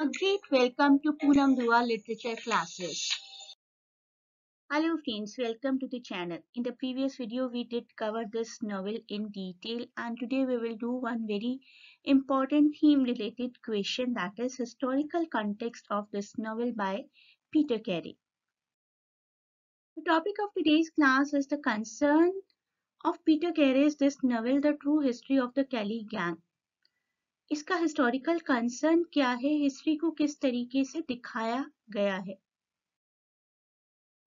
A great welcome to Poonam Dua Literature Classes. Hello friends, welcome to the channel. In the previous video, we did cover this novel in detail and today we will do one very important theme related question that is historical context of this novel by Peter Carey. The topic of today's class is the concern of Peter Carey's this novel, The True History of the Kelly Gang. इसका historical concern क्या है? History को किस तरीके से दिखाया गया है?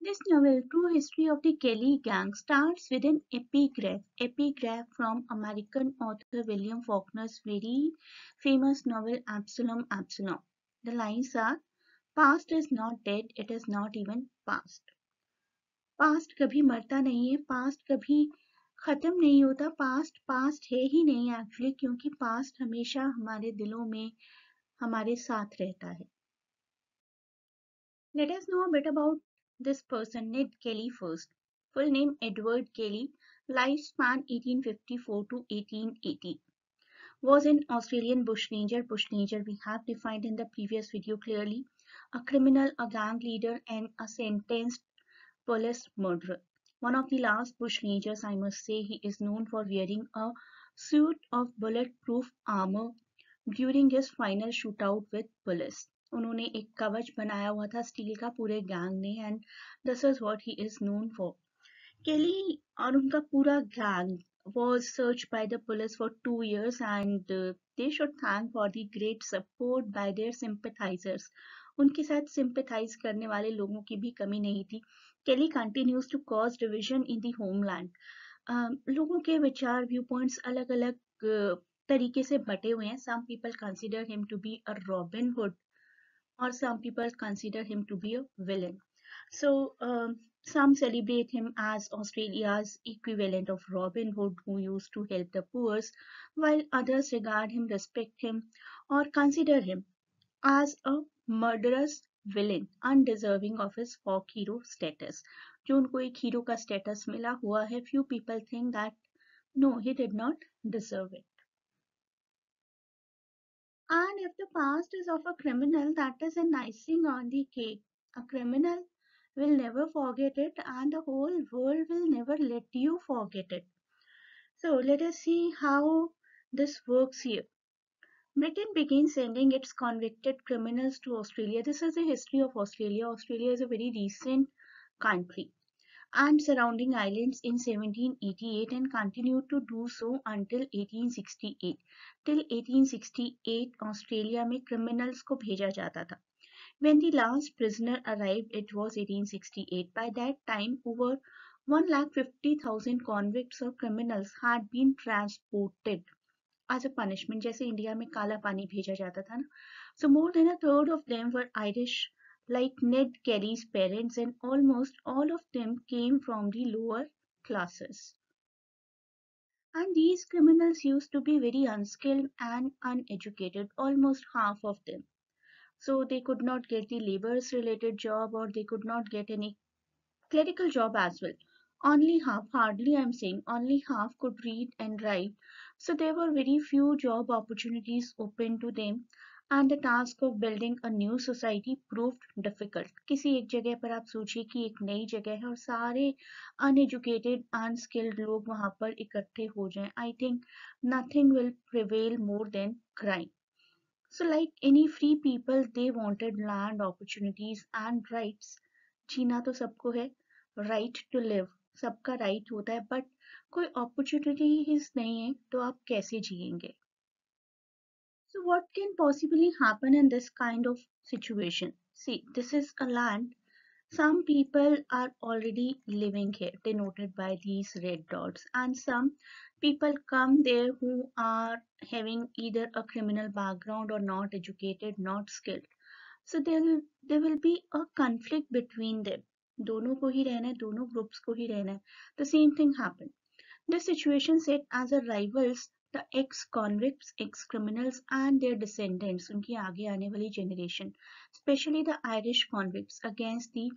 This novel true history of the Kelly gang starts with an epigraph epigraph from American author William Faulkner's very famous novel Absalom Absalom the lines are past is not dead it is not even past past कभी मरता नहीं है past कभी खत्म नहीं होता past past है ही नहीं एक्चुअली क्योंकि पास्ट हमेशा हमारे दिलों में हमारे साथ रहता है let us know bit about this person Ned Kelly first full name Edward Kelly, lifespan 1854 to 1880. Was an Australian bushranger. Bushranger we have defined in the previous video clearly. A criminal, a gang leader, and a sentenced police murderer. one of the last bush rangers, i must say, he is known for wearing a suit of bulletproof armor during his final shootout with police. उन्होंने एक कवच बनाया हुआ था steel का, पूरे gang ने and this is what he is known for Kelly और उनका पूरा gang was search by the police for two years and they should thank for the great support by their sympathisers उनके साथ sympathise करने वाले लोगों की भी कमी नहीं थी। Kelly continues to cause division in the homeland. Uh, लोगों के विचार व्यू पॉइंट्स अलग अलग uh, तरीके से बटे हुए हैं some people consider him to be a robin hood और सम people consider him to be a villain so um, some celebrate him as Australia's equivalent of Robin Hood who used to help the poor, while others regard him, respect him, or consider him as a murderous villain undeserving of his folk hero status जो उनको एक hero का status मिला हुआ है few people think that no he did not deserve it And if the past is of a criminal, that is an icing on the cake. A criminal will never forget it and the whole world will never let you forget it. So let us see how this works here. Britain began sending its convicted criminals to Australia. This is the history of Australia. Australia is a very recent country and surrounding islands in 1788 and continued to do so until 1868. Till 1868, Australia में criminals को भेजा जाता था. When the last prisoner arrived, it was 1868. By that time, over 1,50,000 convicts or criminals had been transported as a punishment जैसे India में काला पानी भेजा जाता था ना so more than a third of them were Irish like Ned Kelly's parents and almost all of them came from the lower classes and these criminals used to be very unskilled and uneducated almost half of them so they could not get the laborers related job or they could not get any clerical job as well only half hardly i'm saying only half could read and write so there were very few job opportunities open to them and the task of building a new society proved difficult किसी एक जगह पर आप सोचिए कि एक नई जगह है और सारे uneducated unskilled लोग वहां पर इकट्ठे हो जाएं I think nothing will prevail more than crime so like any free people they wanted land opportunities and rights जीना तो सबको है right to live सबका राइट होता है बट कोई अपॉर्चुनिटी नहीं है तो आप कैसे जिएँगे? So what can possibly happen in this kind of situation see this is a land some people are already living here denoted by these red dots and some people come there who are having either a criminal background और not educated not skilled so there will, there will be a conflict between them. दोनों को ही रहना है दोनों groups को ही रहना है। The same thing happen this situation set as a rivals the ex convicts ex criminals and their descendants उनकी आगे आने वाली generation specially the Irish convicts against the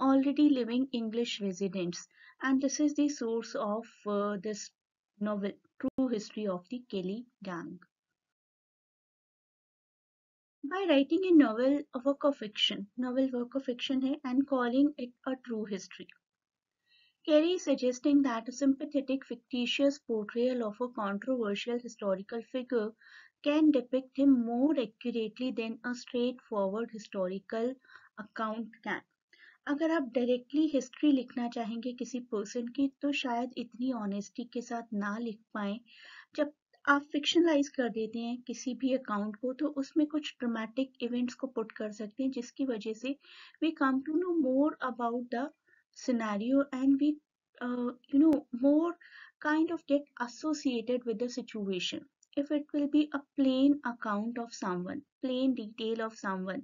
already living English residents. And this is the source of uh, this novel True History of the Kelly. by writing a novel work of fiction, novel work of fiction hai, and calling it a true history. Carey is suggesting that a sympathetic fictitious portrayal of a controversial historical figure can depict him more accurately than a straightforward historical account can. अगर आप directly history लिखना चाहेंगे किसी person की तो शायद इतनी honesty के साथ ना लिख पाए जब आप फिक्शनलाइज कर देते हैं किसी भी अकाउंट को तो उसमें कुछ ड्रामेटिक इवेंट्स को पुट कर सकते हैं, जिसकी वजह से we come to know more about the scenario and we you know more kind of get associated with the situation. if it will be a plain account of someone plain detail of someone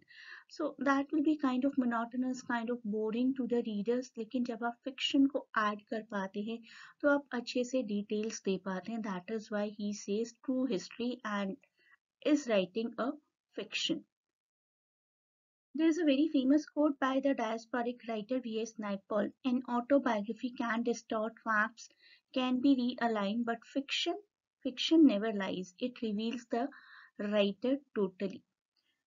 so that will be kind of monotonous kind of boring to the readers लेकिन जब आप fiction को add कर पाते हैं तो आप अच्छे से details दे पाते हैं that is why he says true history and is writing a fiction there is a very famous quote by the diasporic writer V.S. Naipaul. An autobiography can distort facts, can be realigned, but fiction, fiction never lies. It reveals the writer totally.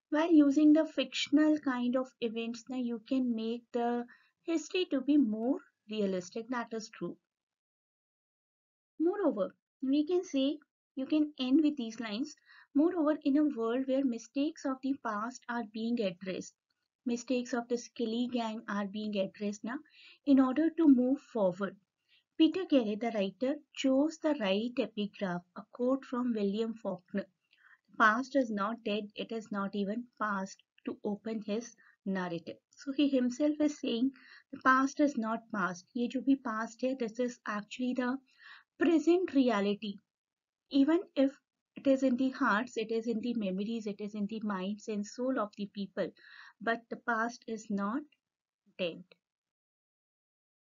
While using the fictional kind of events now you can make the history to be more realistic. That is true. Moreover we can say you can end with these lines. Moreover in a world where mistakes of the past are being addressed mistakes of the Skelly gang are being addressed now in order to move forward peter carey the writer chose the right epigraph a quote from william faulkner the past is not dead, it is not even past to open his narrative. So he himself is saying the past is not past. Ye jo bhi past hai, this is actually the present reality. Even if it is in the hearts, it is in the memories, it is in the minds and soul of the people. But the past is not dead.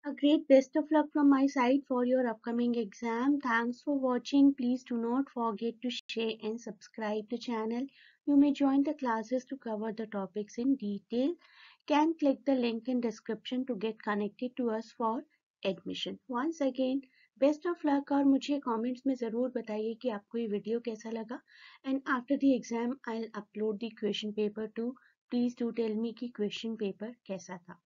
A great best of luck from my side for your upcoming exam. Thanks for watching. Please do not forget to share and subscribe the channel. You may join the classes to cover the topics in detail. Can click the link in description to get connected to us for admission. Once again, best of luck और मुझे comments में ज़रूर बताइए कि आपको ये video कैसा लगा and after the exam I upload the question paper too please do tell me कि क्वेश्चन पेपर कैसा था